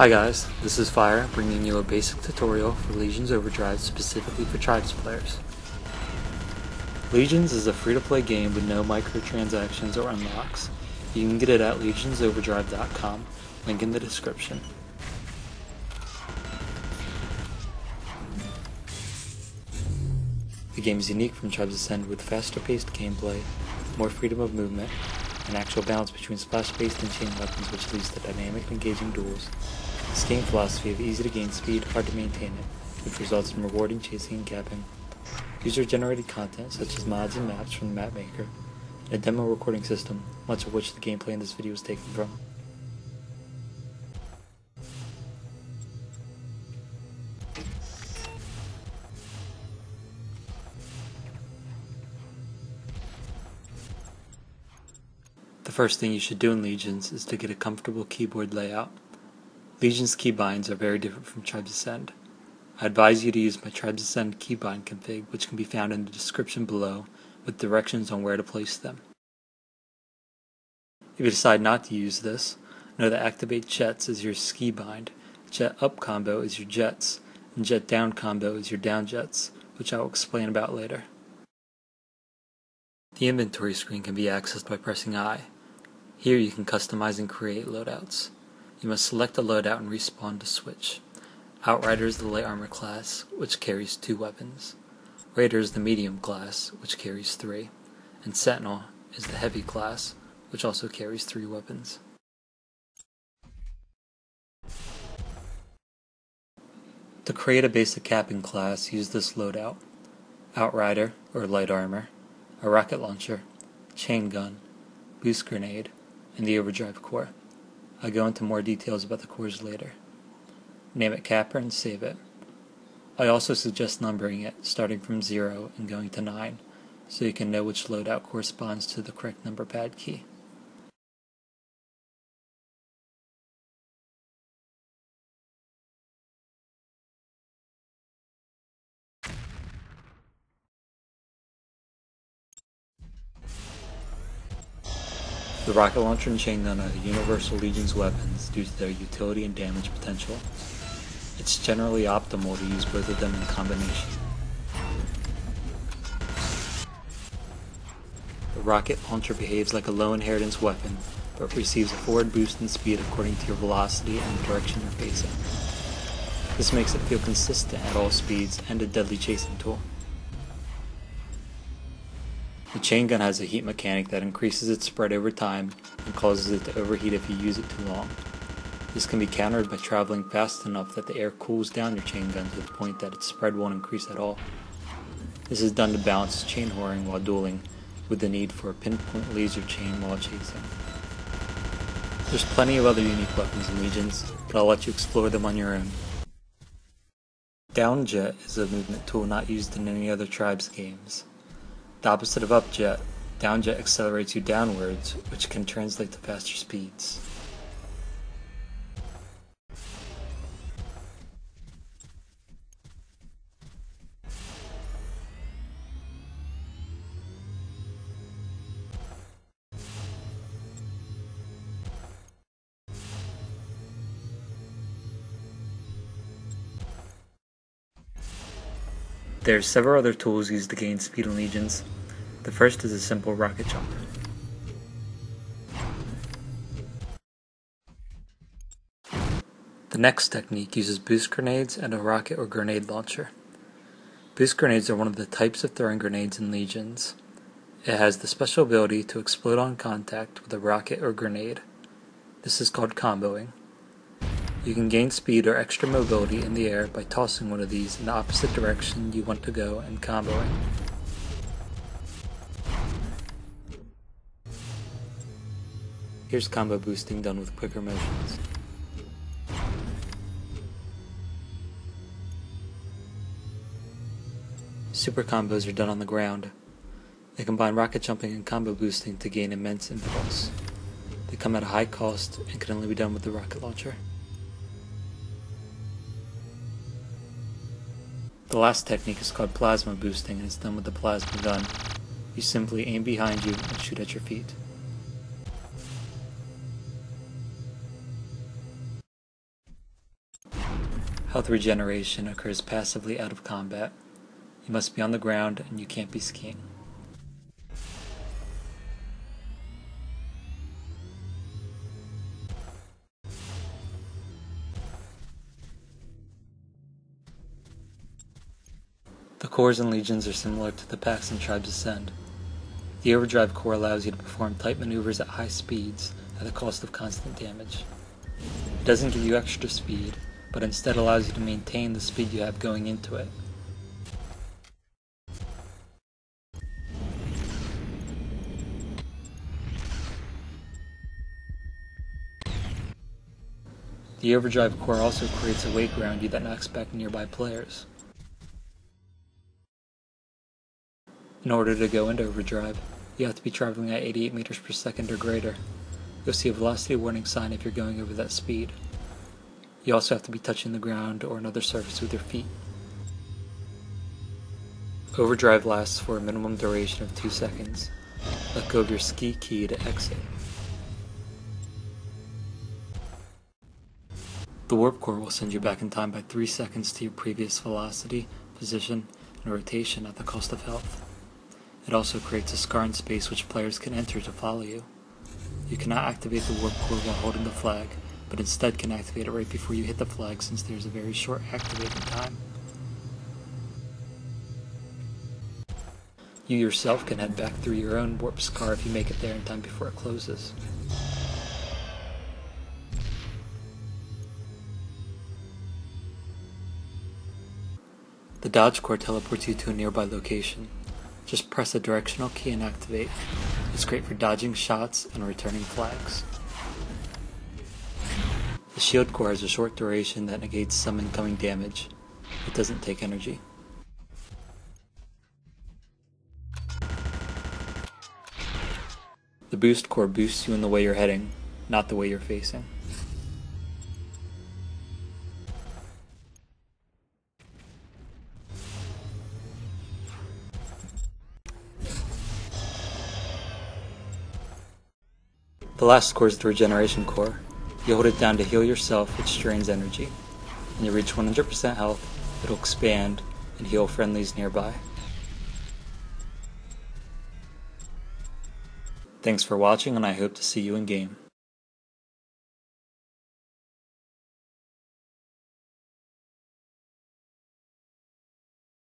Hi guys, this is Fire, bringing you a basic tutorial for Legions Overdrive specifically for Tribes players. Legions is a free-to-play game with no microtransactions or unlocks. You can get it at legionsoverdrive.com, link in the description. The game is unique from Tribes Ascend with faster-paced gameplay, more freedom of movement, an actual balance between splash-based and chain weapons which leads to dynamic engaging duels. This game philosophy of easy to gain speed, hard to maintain it, which results in rewarding chasing and capping. User-generated content such as mods and maps from the map maker, and a demo recording system, much of which the gameplay in this video is taken from. The first thing you should do in Legions is to get a comfortable keyboard layout. Legion's keybinds are very different from Tribes Ascend. I advise you to use my Tribes Ascend keybind config, which can be found in the description below with directions on where to place them. If you decide not to use this, know that Activate Jets is your ski bind, Jet Up combo is your jets, and Jet Down combo is your down jets, which I will explain about later. The inventory screen can be accessed by pressing I. Here you can customize and create loadouts. You must select a loadout and respawn to switch. Outrider is the light armor class, which carries two weapons. Raider is the medium class, which carries three. And Sentinel is the heavy class, which also carries three weapons. To create a basic capping class, use this loadout. Outrider, or light armor, a rocket launcher, chain gun, boost grenade, and the overdrive core. I'll go into more details about the cores later. Name it Capper and save it. I also suggest numbering it, starting from 0 and going to 9, so you can know which loadout corresponds to the correct number pad key. The rocket launcher and chain gun are the Universal Legion's weapons due to their utility and damage potential. It's generally optimal to use both of them in combination. The rocket launcher behaves like a low inheritance weapon, but receives a forward boost in speed according to your velocity and the direction you're facing. This makes it feel consistent at all speeds and a deadly chasing tool. The chain gun has a heat mechanic that increases its spread over time and causes it to overheat if you use it too long. This can be countered by traveling fast enough that the air cools down your chain gun to the point that its spread won't increase at all. This is done to balance chain whoring while dueling, with the need for a pinpoint laser chain while chasing. There's plenty of other unique weapons in Legions, but I'll let you explore them on your own. Downjet is a movement tool not used in any other tribes games. The opposite of upjet, downjet accelerates you downwards, which can translate to faster speeds. There are several other tools used to gain speed in legions. The first is a simple rocket jump. The next technique uses boost grenades and a rocket or grenade launcher. Boost grenades are one of the types of throwing grenades in legions. It has the special ability to explode on contact with a rocket or grenade. This is called comboing. You can gain speed or extra mobility in the air by tossing one of these in the opposite direction you want to go and comboing. Here's combo boosting done with quicker motions. Super combos are done on the ground. They combine rocket jumping and combo boosting to gain immense impulse. They come at a high cost and can only be done with the rocket launcher. The last technique is called plasma boosting and it's done with the plasma gun. You simply aim behind you and shoot at your feet. Health regeneration occurs passively out of combat. You must be on the ground and you can't be skiing. Cores and legions are similar to the packs and tribes Ascend. The Overdrive core allows you to perform tight maneuvers at high speeds at the cost of constant damage. It doesn't give you extra speed, but instead allows you to maintain the speed you have going into it. The Overdrive core also creates a wake around you that knocks back nearby players. In order to go into overdrive, you have to be traveling at 88 meters per second or greater. You'll see a velocity warning sign if you're going over that speed. You also have to be touching the ground or another surface with your feet. Overdrive lasts for a minimum duration of 2 seconds. Let go of your ski key to exit. The warp core will send you back in time by 3 seconds to your previous velocity, position, and rotation at the cost of health. It also creates a scar in space which players can enter to follow you. You cannot activate the warp core while holding the flag, but instead can activate it right before you hit the flag since there's a very short activating time. You yourself can head back through your own warp scar if you make it there in time before it closes. The dodge core teleports you to a nearby location. Just press a directional key and activate. It's great for dodging shots and returning flags. The shield core has a short duration that negates some incoming damage. It doesn't take energy. The boost core boosts you in the way you're heading, not the way you're facing. The last core is the regeneration core. You hold it down to heal yourself, which drains energy. When you reach 100% health, it'll expand and heal friendlies nearby. Thanks for watching and I hope to see you in game.